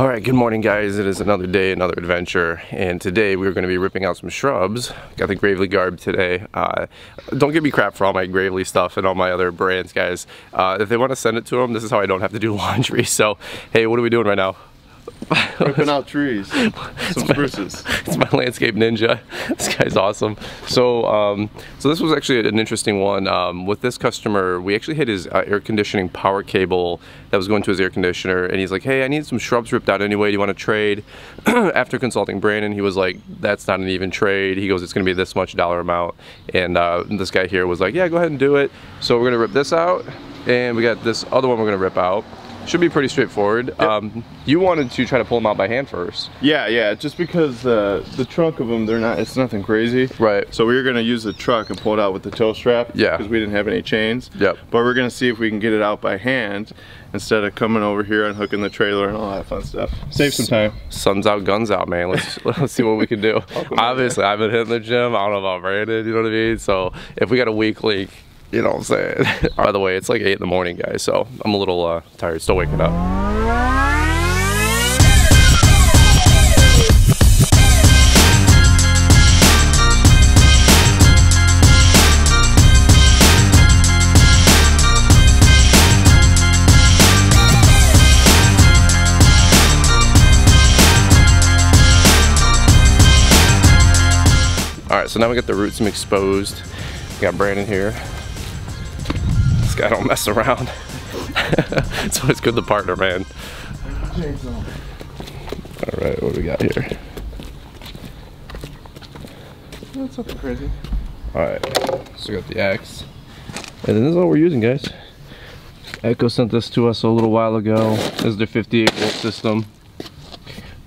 All right, good morning guys. It is another day, another adventure, and today we're going to be ripping out some shrubs. Got the Gravely garb today. Uh, don't give me crap for all my Gravely stuff and all my other brands, guys. Uh, if they want to send it to them, this is how I don't have to do laundry. So, hey, what are we doing right now? Ripping out trees, some spruces. it's my landscape ninja. This guy's awesome. So, um, so this was actually an interesting one. Um, with this customer, we actually hit his uh, air conditioning power cable that was going to his air conditioner, and he's like, "Hey, I need some shrubs ripped out anyway. Do you want to trade?" After consulting Brandon, he was like, "That's not an even trade." He goes, "It's going to be this much dollar amount," and uh, this guy here was like, "Yeah, go ahead and do it." So we're going to rip this out, and we got this other one we're going to rip out. Should be pretty straightforward. Yep. Um, you wanted to try to pull them out by hand first. Yeah, yeah, just because uh, the trunk of them, they're not, it's nothing crazy. Right. So we were gonna use the truck and pull it out with the tow strap. Yeah. Because we didn't have any chains. Yep. But we're gonna see if we can get it out by hand instead of coming over here and hooking the trailer and all that fun stuff. Save some time. Sun's out, guns out, man. Let's let's see what we can do. Obviously, I've been hitting the gym. I don't know about Brandon, you know what I mean? So if we got a weak link, you know what I'm saying? By the way, it's like 8 in the morning, guys, so I'm a little uh, tired, still waking up. All right, so now we got the roots exposed. We got Brandon here. This guy don't mess around. it's always good to partner, man. All right, what do we got here? That's nothing crazy. All right, so we got the axe. And then this is all we're using, guys. Echo sent this to us a little while ago. This is their 58 volt system.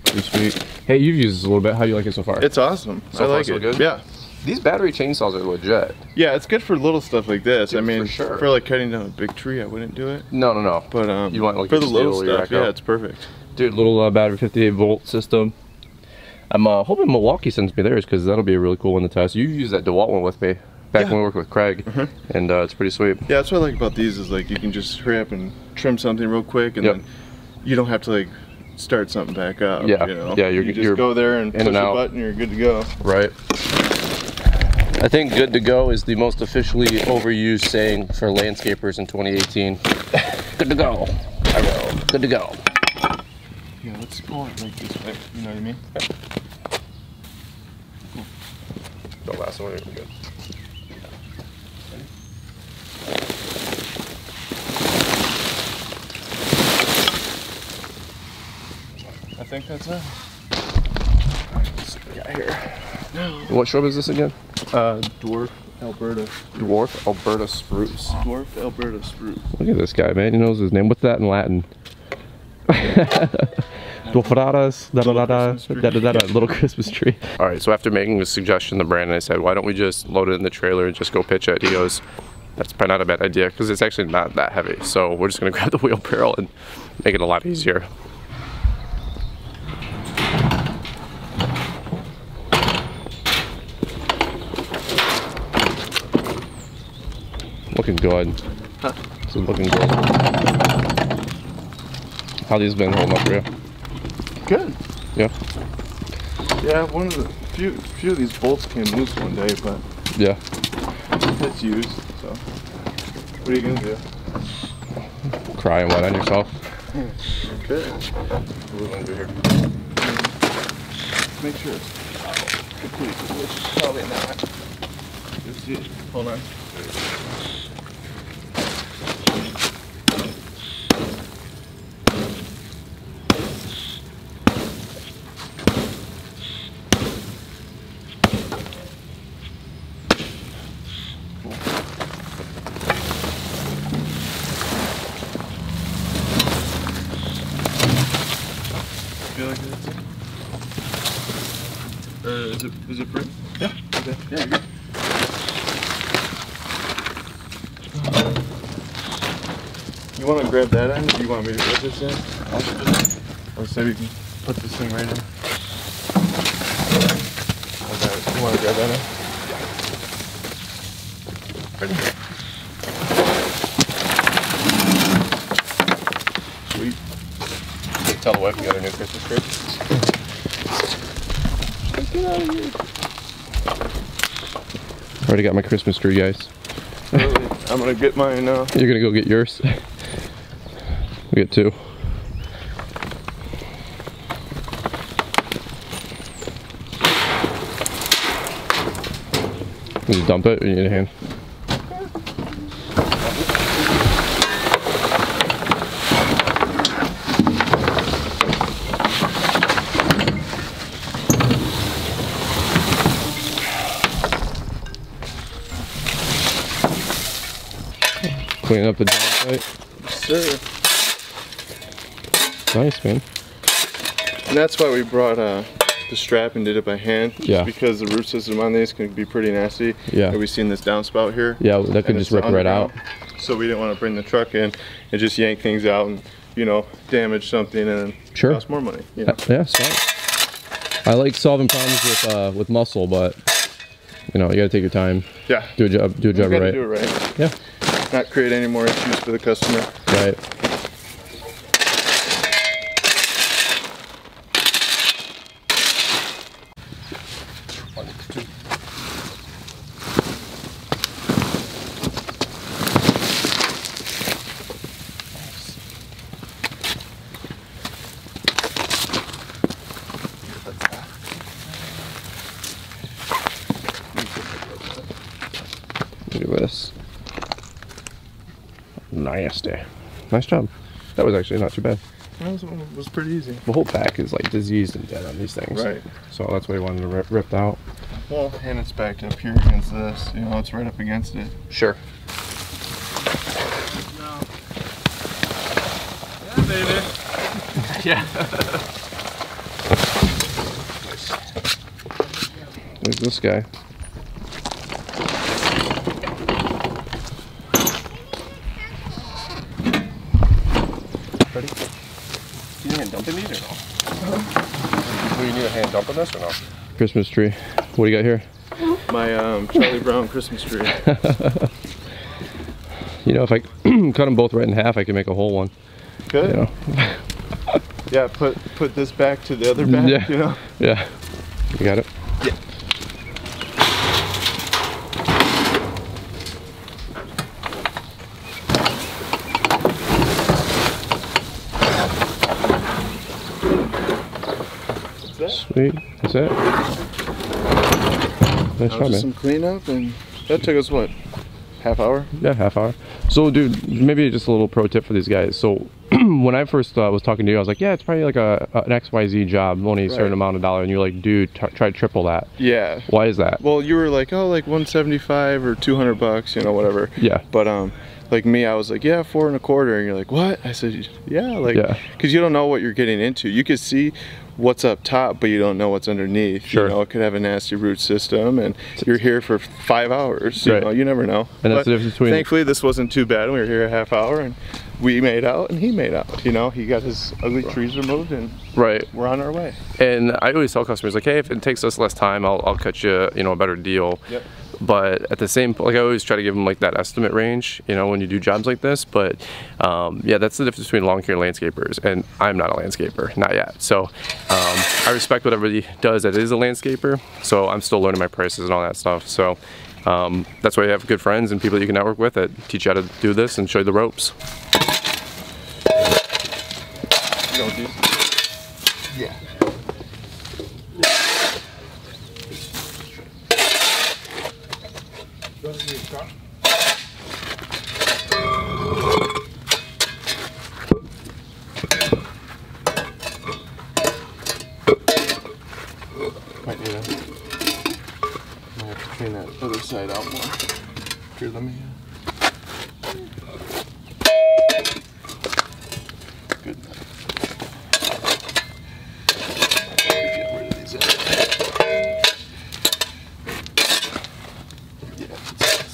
Pretty sweet. Hey, you've used this a little bit. How do you like it so far? It's awesome. So I far, like so it. good? Yeah. These battery chainsaws are legit. Yeah, it's good for little stuff like this. Dude, I mean, for sure. for like cutting down a big tree, I wouldn't do it. No, no, no. But um, You want, like, for the little steel or your stuff, yeah, it's perfect. Dude, little uh, battery 58 volt system. I'm uh, hoping Milwaukee sends me theirs because that'll be a really cool one to test. You used that DeWalt one with me back Yeah. when we worked with Craig, Mhm. and uh, it's pretty sweet. Yeah, that's what I like about these is like you can just hurry up and trim something real quick, and Yep. then you don't have to like start something back up. Yeah, you know? yeah, you're- you just you're go there and in push and a button, you're good to go. Right. I think good to go is the most officially overused saying for landscapers in 2018. good to go. I go. Good to go. Yeah, let's pull it like this way. You know what I mean? The last one, good. I think that's it. Let's see what we got here. What shrub is this again? Uh, dwarf Alberta. Dwarf Alberta spruce. Dwarf Alberta spruce. Look at this guy, man. He knows his name. What's that in Latin? Dwarfaradas, da da da da, da da da little Christmas tree. All right, so after making a suggestion to Brandon, I said, why don't we just load it in the trailer and just go pitch it? He goes, that's probably not a bad idea because it's actually not that heavy. So we're just gonna grab the wheelbarrow and make it a lot easier. Looking good. Huh. This is looking good. How these been holding up for you? Good. Yeah. Yeah, one of the few few of these bolts came loose one day, but Yeah. it's used. So, what are you gonna do? Cry and wet on yourself. Good. What do we want to do here? Make sure it's complete, probably not. Hold on. Feel like it's or uh, is it is it free? Yeah. Okay. Yeah. You're good. You want to grab that end? Or you want me to put this in? Or say we can put this thing right in. Okay. You want to grab that in? Ready? Tell the wife we got a new Christmas tree. Get out of here. Already got my Christmas tree, guys. I'm gonna get mine now. You're gonna go get yours. we get two. Just dump it or you need a hand? Cleaning up the job site. Sir. Nice, man. And that's why we brought uh, the strap and did it by hand. Yeah. Because the root system on these can be pretty nasty. Yeah. And we seen this downspout here. Yeah, that could just rip right out. So we didn't want to bring the truck in and just yank things out and, you know, damage something and Sure. cost more money. You know? Yeah. I like solving problems with uh, with muscle, but you know you gotta take your time, Yeah. do a job, do a job right. do it right. Yeah, Not create any more issues for the customer. right. Look at this. Nasty. Nice job. That was actually not too bad. That was, was pretty easy. The whole pack is like diseased and dead on these things. Right. So that's why he wanted to rip, ripped out. Well, and it's backed up here against this. You know, it's right up against it. Sure. Yeah, baby. Yeah. There's this guy. Ready? You need a hand dumping these or no? Do you need a hand dumping this or no? Christmas tree. What do you got here? My um, Charlie Brown Christmas tree. You know, if I cut them both right in half, I can make a whole one. Good. You know? Yeah, put put this back to the other back. Yeah. You know. Yeah. You got it? Yeah. That's that. It. Nice Now job, man. some cleanup, and that took us what, half hour? Yeah, half hour. So, dude, maybe just a little pro tip for these guys. So, when I first uh, was talking to you, I was like, "Yeah, it's probably like a, an X Y Z job, only a certain amount of dollar." And you're like, "Dude, try triple that." Yeah. Why is that? Well, you were like, oh, like 175 or 200 bucks, you know, whatever. Yeah. But um, like me, I was like, yeah, four and a quarter, and you're like, what? I said, yeah, like, Yeah. because you don't know what you're getting into. You could see what's up top, but you don't know what's underneath. Sure. You know, it could have a nasty root system, and you're here for five hours. You Right. know, you never know. And that's But the difference between- Thankfully, this wasn't too bad. We were here a half hour, and we made out, and he made out. You know, he got his ugly trees removed, and Right. we're on our way. And I always tell customers like, "Hey, if it takes us less time, I'll, I'll cut you, you know, a better deal." Yep. But at the same, like I always try to give them like that estimate range, you know, when you do jobs like this. But um, yeah, that's the difference between lawn care and landscapers. And I'm not a landscaper, not yet. So um, I respect what everybody does that is a landscaper. So I'm still learning my prices and all that stuff. So um, that's why you have good friends and people you can network with that teach you how to do this and show you the ropes. You. Yeah. Might need a. Might have to clean that other side out more. Here, let me. Uh, Good. Get rid of these edges. Yeah, that's-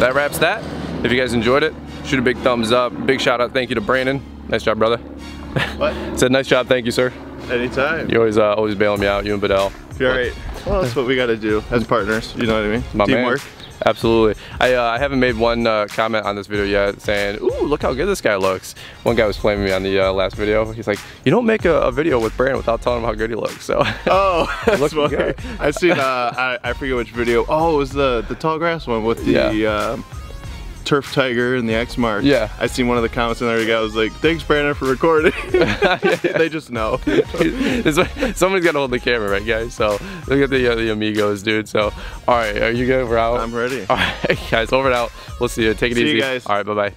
that wraps that. If you guys enjoyed it, shoot a big thumbs up. Big shout out, thank you to Brandon. Nice job, brother. What? Said nice job, thank you, sir. Anytime. You always uh, always bailing me out, you and Bedell. You're right. Well, that's what we got to do as partners. You know what I mean? My Teamwork. man. Absolutely. I, uh, I haven't made one uh, comment on this video yet saying, ooh, look how good this guy looks. One guy was flaming me on the uh, last video. He's like, you don't make a, a, video with Brandon without telling him how good he looks. So. Oh, that's funny. good. I seen. Uh, I, I forget which video. Oh, it was the the tall grass one with the Yeah. Turf tiger and the Exmark. Yeah. I seen one of the comments in there. The guy was like, "Thanks, Brandon, for recording." they just know. Somebody's got to hold the camera, right, guys? So look at the uh, the amigos, dude. So, all right, are you good? We're out. I'm ready. All right, guys, over and out. We'll see you. Take it See you easy. guys. All right, bye bye.